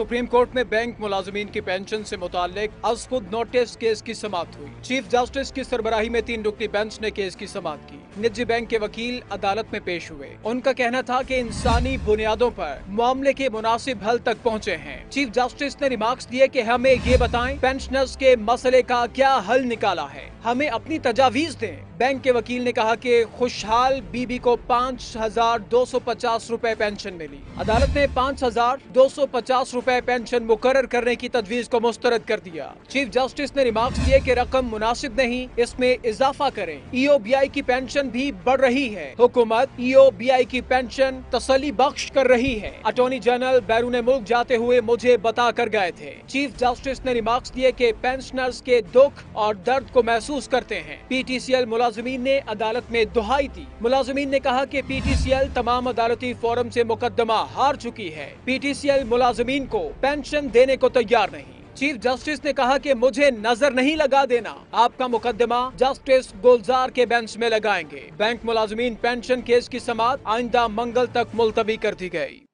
Supreme court میں bank ملازمین کی پینشن سے متعلق از خود نوٹس کیس کی سماعت ہوئی۔ چیف جسٹس کی سربراہی میں تین رکنی بینچ نے کیس کی سماعت کی۔ نجی بینک کے وکیل عدالت میں پیش ہوئے۔ ان کا کہنا تھا کہ انسانی بنیادوں پر معاملے کے مناسب حل تک پہنچے ہیں۔ چیف جسٹس نے ریمارکس دیے کہ ہمیں یہ بتائیں پینشنرز کے مسئلے کا کیا حل نکالا ہے۔ ہمیں اپنی تجاویز دیں۔ بینک کے وکیل نے کہا کہ خوشحال بی بی کو پانچ ہزار دو سو پچاس روپے پینشن ملی۔ عدالت نے پانچ ہزار دو سو پچاس روپے پینشن مقرر کرنے کی تجویز کو مسترد کر دیا۔ چیف جسٹس نے ریمارکس کیے کہ رقم مناسب نہیں، اس میں اضافہ کریں۔ ای او بی آئی کی پینشن بھی بڑھ رہی ہے۔ حکومت ای او بی آئی کی پینشن تسلی بخش کر رہی ہے۔ اٹارنی جنرل بیرون ملک جاتے ہوئے مجھے بتا کر گئے تھے۔ چیف جسٹس نے ریمارکس دیے کہ پینشنرز کے دکھ اور درد کو محسوس محسوس کرتے ہیں۔ پی ٹی سی ایل ملازمین نے عدالت میں دہائی دی۔ ملازمین نے کہا کہ پی ٹی سی ایل تمام عدالتی فورم سے مقدمہ ہار چکی ہے۔ پی ٹی سی ایل ملازمین کو پینشن دینے کو تیار نہیں۔ چیف جسٹس نے کہا کہ مجھے نظر نہیں لگا دینا۔ آپ کا مقدمہ جسٹس گلزار کے بینچ میں لگائیں گے۔ بینک ملازمین پینشن کیس کی سماعت آئندہ منگل تک ملتوی کر دی گئی۔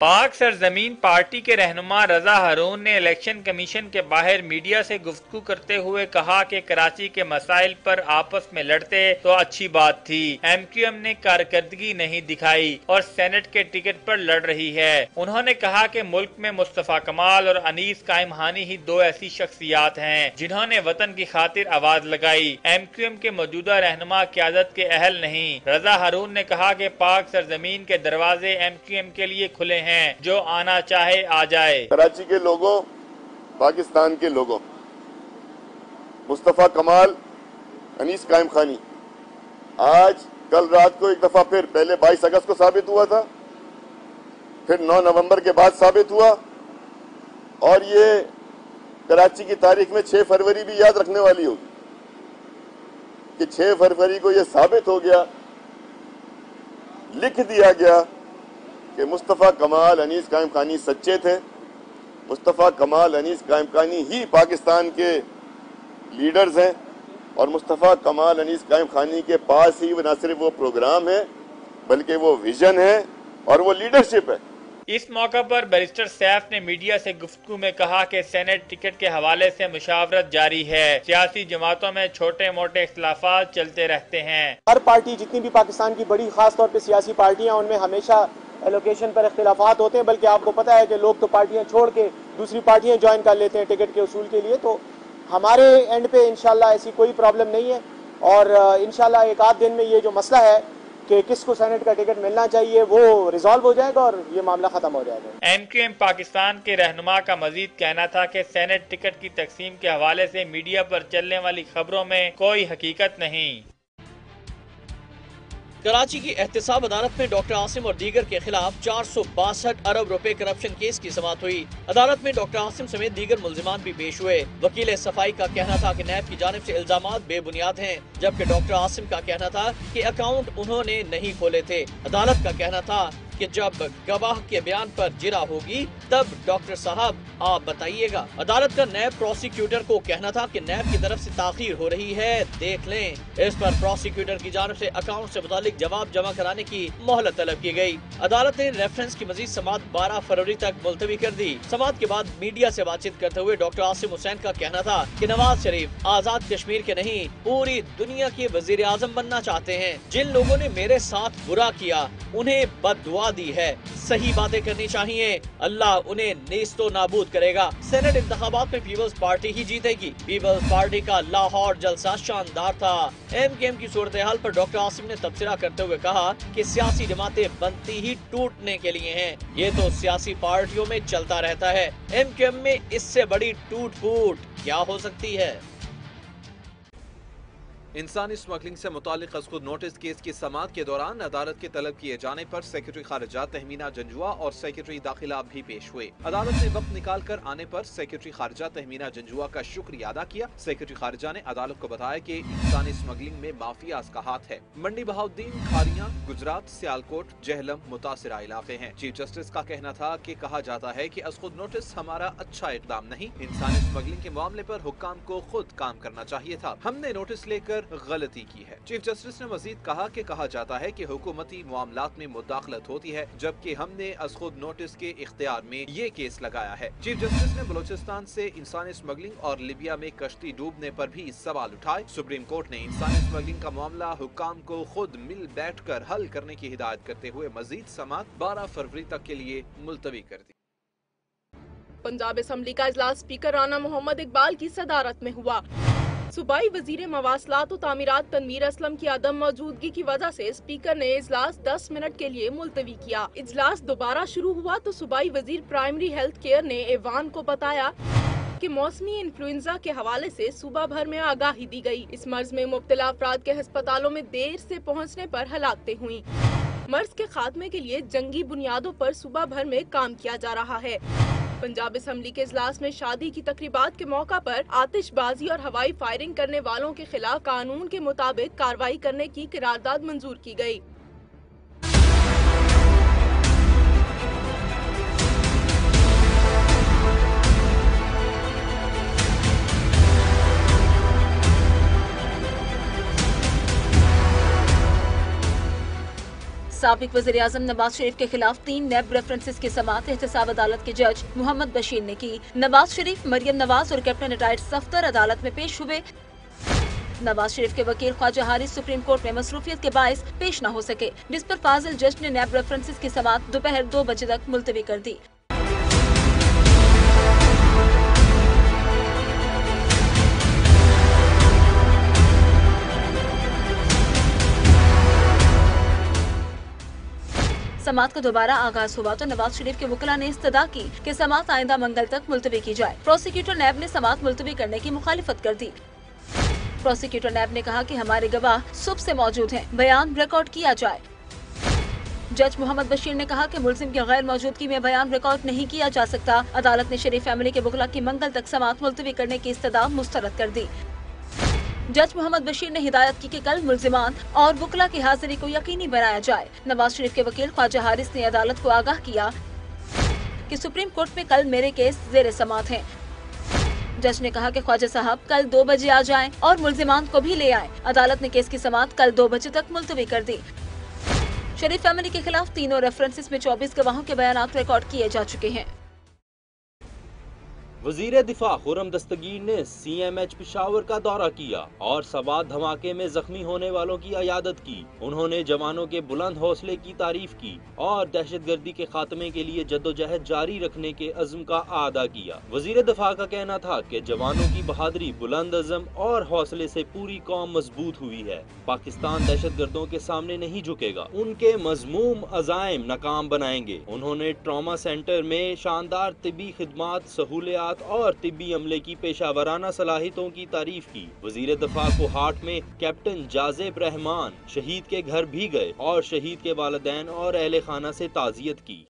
پاک سرزمین پارٹی کے رہنما رضا ہارون نے الیکشن کمیشن کے باہر میڈیا سے گفتگو کرتے ہوئے کہا کہ کراچی کے مسائل پر آپس میں لڑتے تو اچھی بات تھی۔ ایم کیو ایم نے کارکردگی نہیں دکھائی اور سینٹ کے ٹکٹ پر لڑ رہی ہے۔ انہوں نے کہا کہ ملک میں مصطفیٰ کمال اور انیس قائم ہانی ہی دو ایسی شخصیات ہیں جنہوں نے وطن کی خاطر آواز لگائی۔ ایم کیو ایم کے موجودہ رہنما قیادت کے اہل نہیں۔ رضا ہارون نے کہا کہ پاک سرزمین کے دروازے ایم کیو ایم کے لیے کھلے ہیں۔ ہیں، جو آنا چاہے، آ جائے۔ کراچی کے لوگوں، پاکستان کے لوگوں۔ مصطفیٰ کمال، انیس قائم خانی۔ آج، کل رات کو ایک دفعہ پھر، پہلے بائیس اگست کو ثابت ہوا تھا۔ پھر نو نومبر کے بعد ثابت ہوا۔ اور یہ کراچی کی تاریخ میں چھ فروری بھی یاد رکھنے والی ہوگی۔ کہ چھ فروری کو یہ ثابت ہو گیا، لکھ دیا گیا۔ کہ مصطفیٰ کمال انیس قائم خانی سچے تھے۔ مصطفیٰ کمال انیس قائم خانی ہی پاکستان کے لیڈرز ہیں۔ اور مصطفیٰ کمال انیس قائم خانی کے پاس ہی نہ صرف وہ پروگرام ہے بلکہ وہ ویژن ہے اور وہ لیڈرشپ ہے۔ اس موقع پر بیرسٹر سیف نے میڈیا سے گفتگو میں کہا کہ سینٹ ٹکٹ کے حوالے سے مشاورت جاری ہے۔ سیاسی جماعتوں میں چھوٹے موٹے اختلافات چلتے رہتے ہیں۔ ہر پارٹی جتنی بھی پاکستان کی بڑی خاص طور پر سیاسی پارٹیاں ان میں ہمیشہ الوکیشن پر اختلافات ہوتے ہیں، بلکہ آپ کو پتہ ہے کہ لوگ تو پارٹیاں چھوڑ کے دوسری پارٹیاں جوائن کر لیتے ہیں ٹکٹ کے اصول کے لیے۔ تو ہمارے اینڈ پہ انشاءاللہ ایسی کوئی پرابلم نہیں ہے۔ اور انشاءاللہ ایک آدھ دن میں یہ جو مسئلہ ہے کہ کس کو سینٹ کا ٹکٹ ملنا چاہیے، وہ ریزالو ہو جائے گا اور یہ معاملہ ختم ہو جائے گا۔ ایم کیو ایم پاکستان کے رہنما کا مزید کہنا تھا کہ سینٹ ٹکٹ کی تقسیم کے حوالے سے میڈیا پر چلنے والی خبروں میں کوئی حقیقت نہیں۔ کراچی کی احتساب عدالت میں ڈاکٹر عاصم اور دیگر کے خلاف چار سو باسٹھ ارب روپے کرپشن کیس کی سماعت ہوئی۔ عدالت میں ڈاکٹر عاصم سمیت دیگر ملزمان بھی پیش ہوئے۔ وکیل صفائی کا کہنا تھا کہ نیب کی جانب سے الزامات بے بنیاد ہیں، جبکہ ڈاکٹر عاصم کا کہنا تھا کہ اکاؤنٹ انہوں نے نہیں کھولے تھے۔ عدالت کا کہنا تھا کہ جب گواہ کے بیان پر جرا ہوگی، تب ڈاکٹر صاحب آپ بتائیے گا۔ عدالت کا نیب پروسیکیوٹر کو کہنا تھا کہ نیب کی طرف سے تاخیر ہو رہی ہے۔ دیکھ لیں۔ اس پر پروسیکیوٹر کی جانب سے اکاؤنٹ سے متعلق جواب جمع کرانے کی مہلت طلب کی گئی۔ عدالت نے ریفرنس کی مزید سماعت بارہ فروری تک ملتوی کر دی۔ سماعت کے بعد میڈیا سے بات چیت کرتے ہوئے ڈاکٹر عاصم حسین کا کہنا تھا کہ نواز شریف آزاد کشمیر کے نہیں، پوری دنیا کے وزیر اعظم بننا چاہتے ہیں۔ جن لوگوں نے میرے ساتھ برا کیا، انہیں بد دعا دی ہے۔ صحیح باتیں کرنی چاہیے۔ اللہ انہیں نیست و نابود کرے گا۔ سینٹ انتخابات میں پیپلز پارٹی ہی جیتے گی۔ پیپلز پارٹی کا لاہور جلسہ شاندار تھا۔ ایم کے ایم کی صورتحال پر ڈاکٹر آسم نے تبصرہ کرتے ہوئے کہا کہ سیاسی جماعتیں بنتی ہی ٹوٹنے کے لیے ہیں۔ یہ تو سیاسی پارٹیوں میں چلتا رہتا ہے۔ ایم کے ایم میں اس سے بڑی ٹوٹ پوٹ کیا ہو سکتی ہے؟ انسانی اسمگلنگ سے متعلق ازخود نوٹس کیس کی سماعت کے دوران عدالت کے طلب کیے جانے پر سیکرٹری خارجہ تہمینہ جنجوا اور سیکرٹری داخلہ بھی پیش ہوئے۔ عدالت نے وقت نکال کر آنے پر سیکرٹری خارجہ تہمینہ جنجوا کا شکریہ ادا کیا۔ سیکرٹری خارجہ نے عدالت کو بتایا کہ انسانی اسمگلنگ میں مافیاز کا ہاتھ ہے۔ منڈی بہاؤدین کھاریاں، گجرات، سیالکوٹ، جہلم، متاثرہ علاقے ہیں۔ چیف جسٹس کا کہنا تھا کہ کہا جاتا ہے کہ ازخود نوٹس ہمارا اچھا اقدام نہیں۔ انسانی اسمگلنگ کے معاملے پر حکام کو خود کام کرنا چاہیے تھا۔ ہم نے نوٹس لے کر غلطی کی ہے۔ چیف جسٹس نے مزید کہا کہ کہا جاتا ہے کہ حکومتی معاملات میں مداخلت ہوتی ہے، جبکہ ہم نے از خود نوٹس کے اختیار میں یہ کیس لگایا ہے۔ چیف جسٹس نے بلوچستان سے انسانی اسمگلنگ اور لیبیا میں کشتی ڈوبنے پر بھی سوال اٹھائے۔ سپریم کورٹ نے انسانی اسمگلنگ کا معاملہ حکام کو خود مل بیٹھ کر حل کرنے کی ہدایت کرتے ہوئے مزید سماعت بارہ فروری تک کے لیے ملتوی کر دی۔ پنجاب اسمبلی کا اجلاس اسپیکر رانا محمد اقبال کی صدارت میں ہوا۔ صوبائی وزیر مواصلات و تعمیرات تنویر اسلم کی عدم موجودگی کی وجہ سے اسپیکر نے اجلاس دس منٹ کے لیے ملتوی کیا۔ اجلاس دوبارہ شروع ہوا تو صوبائی وزیر پرائمری ہیلتھ کیئر نے ایوان کو بتایا کہ موسمی انفلوئنزا کے حوالے سے صوبہ بھر میں آگاہی دی گئی۔ اس مرض میں مبتلا افراد کے ہسپتالوں میں دیر سے پہنچنے پر ہلاکتیں ہوئیں۔ مرض کے خاتمے کے لیے جنگی بنیادوں پر صوبہ بھر میں کام کیا جا رہا ہے۔ پنجاب اسمبلی کے اجلاس میں شادی کی تقریبات کے موقع پر آتش بازی اور ہوائی فائرنگ کرنے والوں کے خلاف قانون کے مطابق کاروائی کرنے کی قرارداد منظور کی گئی۔ سابق وزیر اعظم نواز شریف کے خلاف تین نیب ریفرنسز کی سماعت احتساب عدالت کے جج محمد بشیر نے کی۔ نواز شریف، مریم نواز اور کیپٹن ریٹائرڈ صفدر عدالت میں پیش ہوئے۔ نواز شریف کے وکیل خواجہ حارث سپریم کورٹ میں مصروفیت کے باعث پیش نہ ہو سکے، جس پر فاضل جج نے نیب ریفرنسز کی سماعت دوپہر دو بجے تک ملتوی کر دی۔ سماعت کا دوبارہ آغاز ہوا تو نواز شریف کے وکلا نے استدا کی کہ سماعت آئندہ منگل تک ملتوی کی جائے۔ پروسیکیوٹر نیب نے سماعت ملتوی کرنے کی مخالفت کر دی۔ پروسیکیوٹر نیب نے کہا کہ ہمارے گواہ صبح سے موجود ہیں۔ بیان ریکارڈ کیا جائے۔ جج محمد بشیر نے کہا کہ ملزم کی غیر موجودگی میں بیان ریکارڈ نہیں کیا جا سکتا۔ عدالت نے شریف فیملی کے وکلا کی منگل تک سماعت ملتوی کرنے کی استدا مسترد کر دی۔ جج محمد بشیر نے ہدایت کی کہ کل ملزمان اور وکلا کی حاضری کو یقینی بنایا جائے۔ نواز شریف کے وکیل خواجہ حارث نے عدالت کو آگاہ کیا کہ سپریم کورٹ میں کل میرے کیس زیر سماعت ہیں۔ جج نے کہا کہ خواجہ صاحب کل دو بجے آ جائیں اور ملزمان کو بھی لے آئیں۔ عدالت نے کیس کی سماعت کل دو بجے تک ملتوی کر دی۔ شریف فیملی کے خلاف تینوں ریفرنسز میں چوبیس گواہوں کے بیانات ریکارڈ کیے جا چکے ہیں۔ وزیر دفاع خورم دستگیر نے سی ایم ایچ پشاور کا دورہ کیا اور سوات دھماکے میں زخمی ہونے والوں کی عیادت کی۔ انہوں نے جوانوں کے بلند حوصلے کی تعریف کی اور دہشت گردی کے خاتمے کے لیے جدوجہد جاری رکھنے کے عزم کا اعادہ کیا۔ وزیر دفاع کا کہنا تھا کہ جوانوں کی بہادری بلند عزم اور حوصلے سے پوری قوم مضبوط ہوئی ہے۔ پاکستان دہشت گردوں کے سامنے نہیں جھکے گا۔ ان کے مضموم عزائم ناکام بنائیں گے۔ انہوں نے ٹراما سینٹر میں شاندار طبی خدمات سہولیات اور طبی عملے کی پیشہ ورانہ صلاحیتوں کی تعریف کی۔ وزیر دفاع کو ہارٹ میں کیپٹن جازب رحمان شہید کے گھر بھی گئے اور شہید کے والدین اور اہل خانہ سے تعزیت کی۔